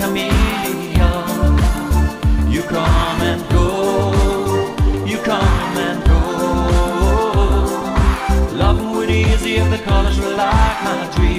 You come and go, you come and go. Would if the colors were like my dreams.